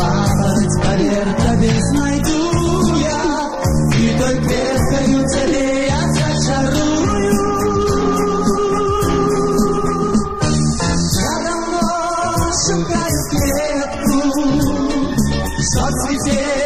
Папороть поверх без найду я, И той песною тебе я зачарую. Я давно шукаю клетку, Чтоб цветет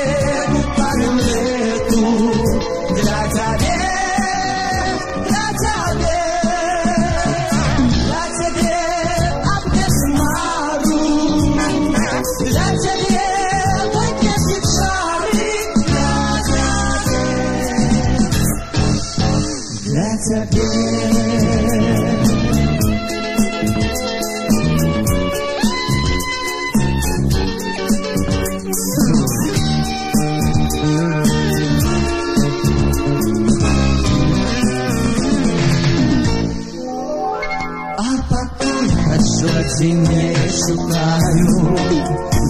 земли шукаю,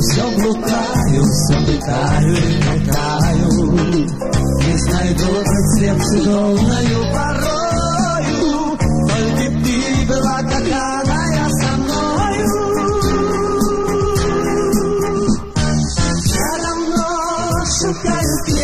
все блукаю, все летаю и не знаю добрый цвет цветовною порою. gotta